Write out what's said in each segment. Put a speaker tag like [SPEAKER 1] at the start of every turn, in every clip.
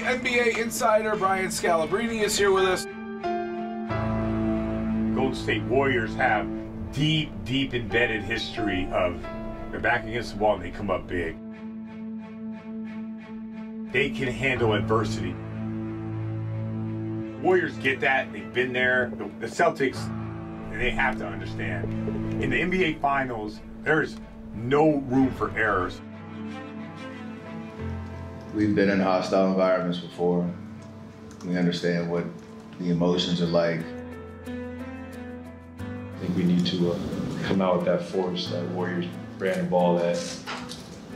[SPEAKER 1] NBA insider Brian Scalabrine is here with us.
[SPEAKER 2] Golden State Warriors have deep, deep embedded history of they're back against the wall and they come up big. They can handle adversity. Warriors get that. They've been there. The, the Celtics, they have to understand. In the NBA Finals, there's no room for errors.
[SPEAKER 3] We've been in hostile environments before. We understand what the emotions are like.
[SPEAKER 4] I think we need to uh, come out with that force, that Warriors brand of ball that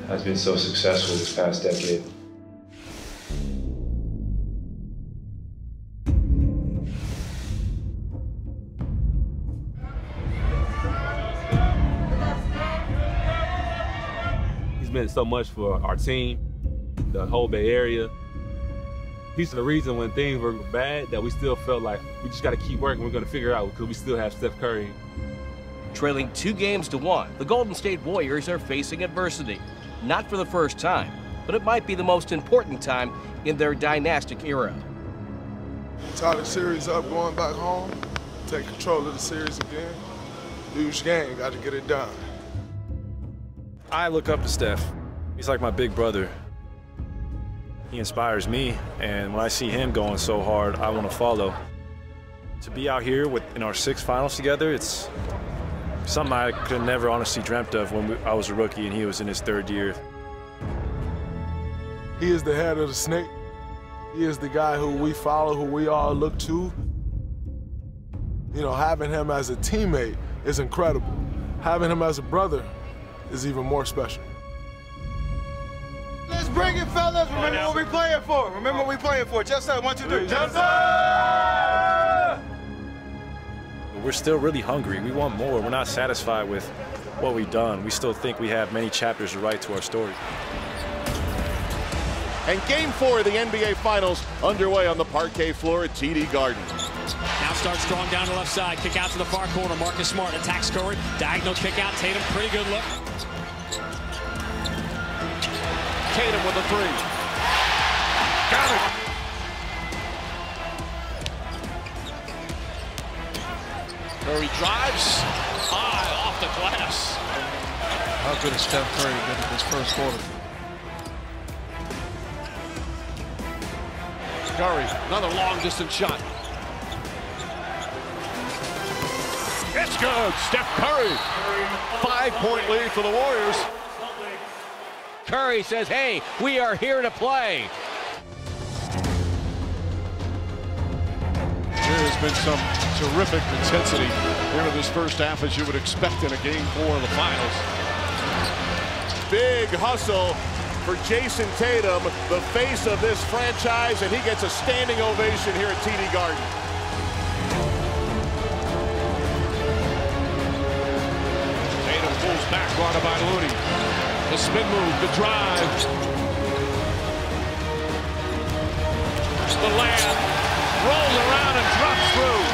[SPEAKER 4] has been so successful this past decade.
[SPEAKER 5] He's meant so much for our team, the whole Bay Area. He's the reason when things were bad that we still felt like we just got to keep working. We're going to figure out because we still have Steph Curry.
[SPEAKER 6] Trailing two games to one, the Golden State Warriors are facing adversity. Not for the first time, but it might be the most important time in their dynastic era.
[SPEAKER 7] Tie the series up going back home, take control of the series again. Huge game, got to get it done.
[SPEAKER 4] I look up to Steph. He's like my big brother. He inspires me, and when I see him going so hard, I want to follow. To be out here with in our six finals together, it's something I could never honestly dreamt of when we, I was a rookie and he was in his third year.
[SPEAKER 7] He is the head of the snake. He is the guy who we follow, who we all look to. You know, having him as a teammate is incredible. Having him as a brother is even more special.
[SPEAKER 8] Let's bring it, fellas. Remember what we playing for. Remember what we playing for. Just say one, two, three. Just
[SPEAKER 4] We're still really hungry. We want more. We're not satisfied with what we've done. We still think we have many chapters to write to our story.
[SPEAKER 9] And game four of the NBA Finals underway on the parquet floor at TD Garden.
[SPEAKER 10] Now starts strong down the left side. Kick out to the far corner. Marcus Smart attacks Curry. Diagonal kick out. Tatum, pretty good look.
[SPEAKER 9] Tatum with a three. Got it.
[SPEAKER 11] Curry drives high off the glass.
[SPEAKER 12] How good has Steph Curry been in this first quarter?
[SPEAKER 9] Curry, another long distance shot. It's good. Steph Curry. Five point lead for the Warriors.
[SPEAKER 6] Curry says, hey, we are here to play.
[SPEAKER 9] There has been some terrific intensity here in this first half, as you would expect in a game four of the finals. Big hustle for Jayson Tatum, the face of this franchise, and he gets a standing ovation here at TD Garden.
[SPEAKER 11] Tatum pulls back, guarded by Looney. The spin move, the drive. The layup. Rolls around and drops through.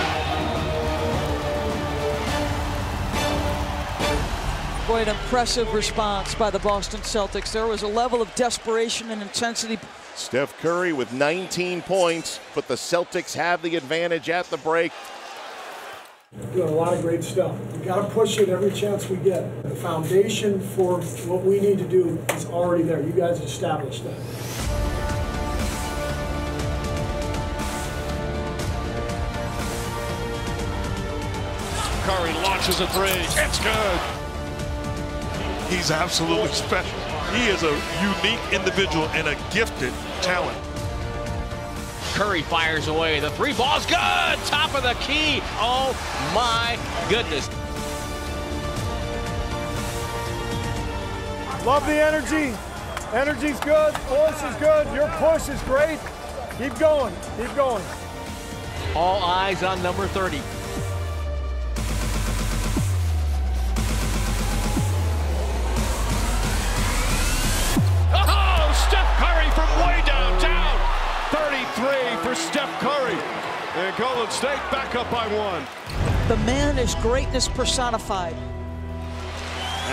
[SPEAKER 13] Boy, an impressive response by the Boston Celtics. There was a level of desperation and intensity.
[SPEAKER 9] Steph Curry with 19 points, but the Celtics have the advantage at the break.
[SPEAKER 14] Doing a lot of great stuff. We've got to push it every chance we get. The foundation for what we need to do is already there. You guys established that.
[SPEAKER 11] Curry launches a three. It's good.
[SPEAKER 15] He's absolutely special. He is a unique individual and a gifted talent.
[SPEAKER 6] Curry fires away. The three ball's good. Top of the key. Oh my goodness.
[SPEAKER 16] Love the energy. Energy's good. Force is good. Your push is great. Keep going. Keep going.
[SPEAKER 6] All eyes on number 30.
[SPEAKER 11] And Golden State back up by one.
[SPEAKER 13] The man is greatness personified.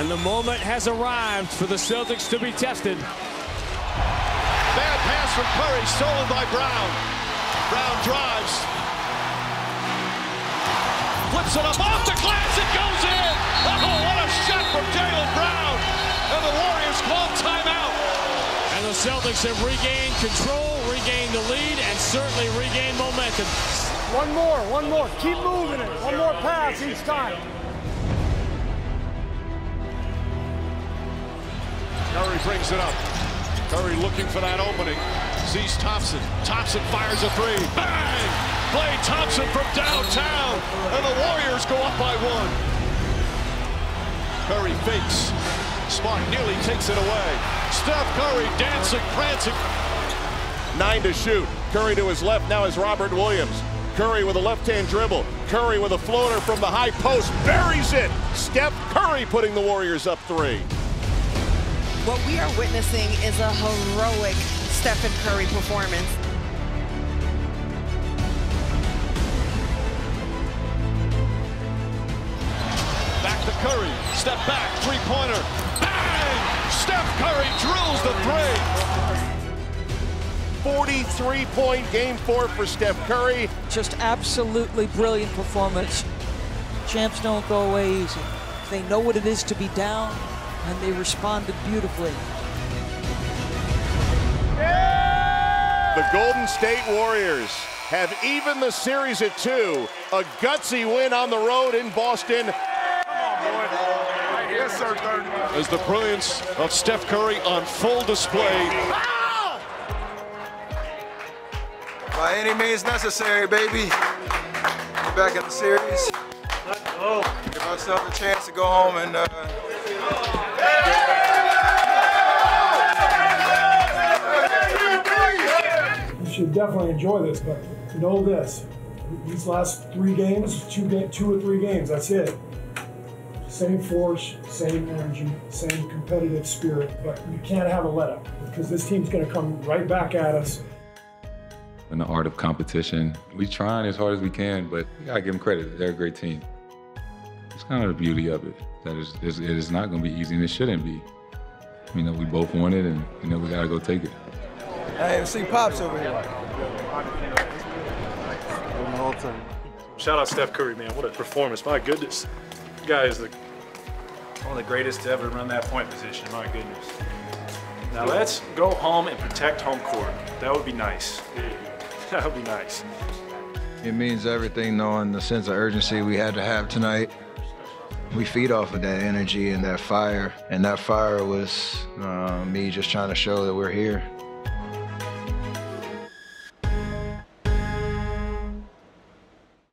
[SPEAKER 10] And the moment has arrived for the Celtics to be tested.
[SPEAKER 9] Bad pass
[SPEAKER 11] from Curry, stolen by Brown. Brown drives. Flips it up off the glass, it goes in! Oh, what a shot from Jaylen Brown! And the Warriors call timeout.
[SPEAKER 10] And the Celtics have regained control, regained the lead, and certainly regained momentum.
[SPEAKER 16] One more, one more. Keep moving it. One more pass each time.
[SPEAKER 11] Curry brings it up. Curry looking for that opening. Sees Thompson. Thompson fires a three. Bang! Klay Thompson from downtown. And the Warriors go up by one. Curry fakes. Smart nearly takes it away. Steph Curry dancing, prancing.
[SPEAKER 9] Nine to shoot. Curry to his left now is Robert Williams. Curry with a left-hand dribble. Curry with a floater from the high post. Buries it. Steph Curry putting the Warriors up three.
[SPEAKER 17] What we are witnessing is a heroic Stephen Curry performance.
[SPEAKER 11] Back to Curry. Step back, three-pointer. Bang! Steph Curry drills the three.
[SPEAKER 9] 43-point game four for Steph Curry.
[SPEAKER 13] Just absolutely brilliant performance. Champs don't go away easy. They know what it is to be down, and they responded beautifully.
[SPEAKER 9] The Golden State Warriors have even the series at two. A gutsy win on the road in Boston.
[SPEAKER 1] Yes, sir.
[SPEAKER 11] As the brilliance of Steph Curry on full display.
[SPEAKER 8] By any means necessary, baby. Get back in the series. Give ourselves a chance to go home and uh,
[SPEAKER 14] You should definitely enjoy this, but know this. These last three games, two, two or three games, that's it. Same force, same energy, same competitive spirit, but you can't have a let up because this team's going to come right back at us.
[SPEAKER 18] In the art of competition. We're trying as hard as we can, but we gotta give them credit. They're a great team. It's kind of the beauty of it that it's, it's, not gonna be easy, and it shouldn't be. You know, we both want it, and you know we gotta go take it.
[SPEAKER 8] I haven't seen Pops over here.
[SPEAKER 4] The whole time. Shout out Steph Curry, man. What a performance. My goodness. The guy is the, one of the greatest to ever run that point position. My goodness. Now let's go home and protect home court. That would be nice. That would be nice.
[SPEAKER 19] It means everything knowing the sense of urgency we had to have tonight. We feed off of that energy and that fire, and that fire was uh, me just trying to show that we're here.